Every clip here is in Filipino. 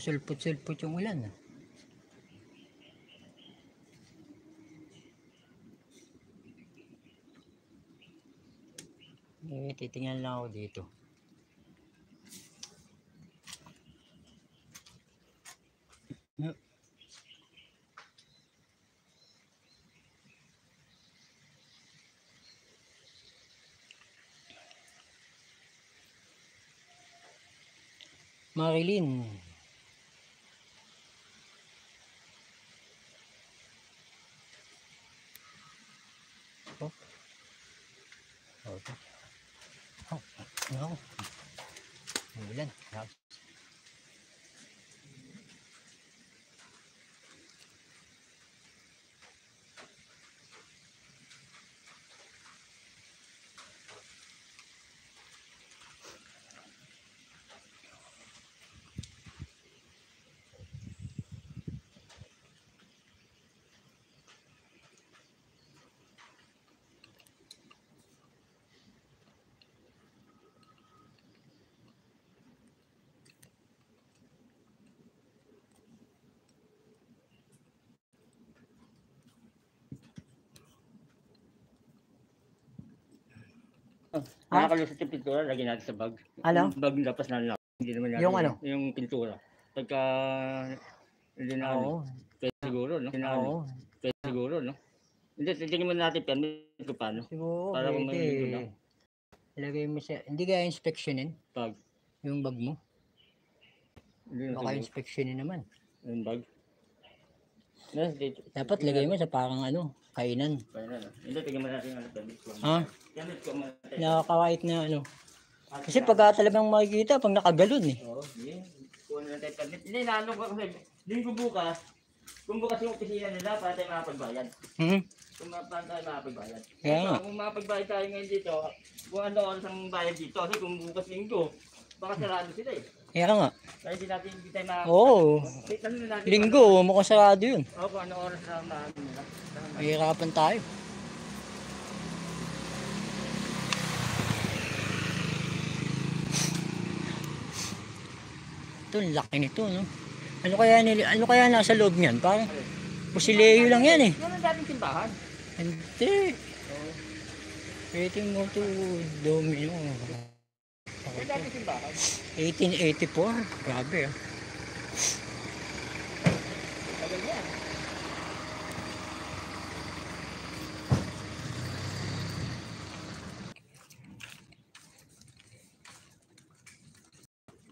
Pusulput-sulput yung ulan. ah. Eh, titingnan lang ako dito. Marilyn. Oh, ito. Oh, no. Ulan. Grabe. Nakakalusot yung pintura, lagyan natin sa bag. Ano? Yung bag lapas na lang. Hindi naman natin. Yung ano? Yung pintura. Pagka, hindi na ano, pwede siguro, no? Hindi na ano, Oo. pwede siguro, no? Hindi, titignan mo natin permit ko paano. Siguro, Para kung may lang. Ilagay mo sa, hindi kaya inspectionin Bag. yung bag mo. Hindi na Baka inspectionin naman. Yung bag. No, dito. Dapat lagay mo sa parang ano, kainan. Kaya na, no? Hindi, tignan mo natin ano, permit ko. Ha? Permit ko. Nakakawait na ano. Kasi pagka talagang makikita, pag nakagalon eh. Oo, hindi. Kuha na tayo. Hindi, naano ko kasi, linggo bukas, kung bukas yung opisina nila, para tayo makapagbayad. Hmm? Kung mapaan tayo makapagbayad. Kaya nga. Kung makapagbayad tayo ngayon dito, kung ano oras ang bayad dito, kasi kung bukas linggo, baka sarado sila eh. Kaya nga. Kaya hindi natin, hindi tayo makapagbayad. Oo. Tanong natin. Linggo, mukhang sarado yun. Oo, kung ano oras na maano nila. Mahirapan tayo. Ito, ang laki nito, no? Ano kaya nili, ano kaya nasa loob niyan? Parang pusileyo lang yan eh. Yan ang dating simbahan. Hindi. Rating mo to domino. Yan dating simbahan. 1884. Grabe ah.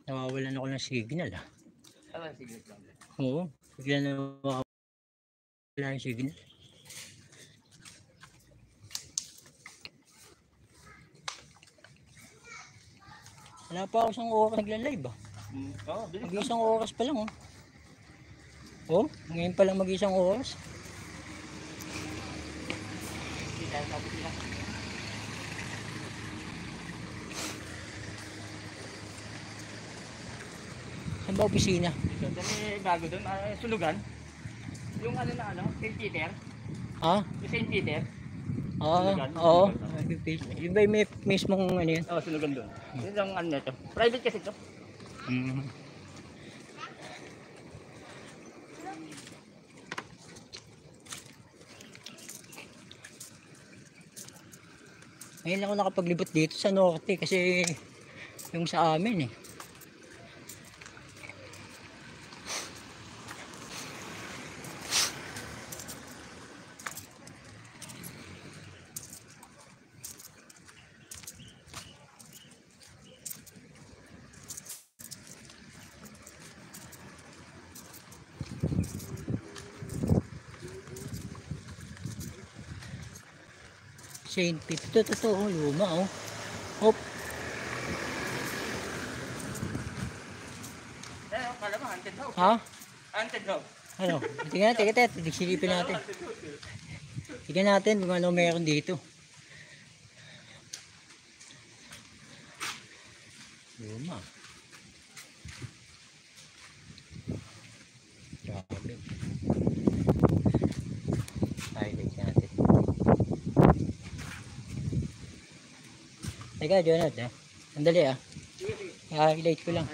Nawawalan ako ng signal ah. Ano, sige lang. Oo. Bigla na wala yung signal. Wala pa ako isang oras nagla-live ah. Oo, bilis. Mag-isang oras pa lang oh. Oh, ngayon pa lang mag-isang oras. Saan ba opisina? Dito, may bago doon, ah, sulugan. Yung ano na ano, St. Peter. Ha? Yung St. Peter. Oo. Oo. Yung ba may mismong ano yan? Oo, sulugan doon. Yun ang ano na ito. Private kasi ito. Mm. Ngayon ako nakapaglibot dito sa norte kasi yung sa amin eh. Saint Pete. Ito, ito, ito. Oh, luma oh. Hop. Eh, house. Ha? Haunted house. Ano? Tingnan natin, tingnan natin. Silipin natin. Tingnan natin kung ano meron dito. Luma. Grabe. Highlight natin. Teka, Jonat, ha? Sandali, ah. Sige. I-highlight ko lang.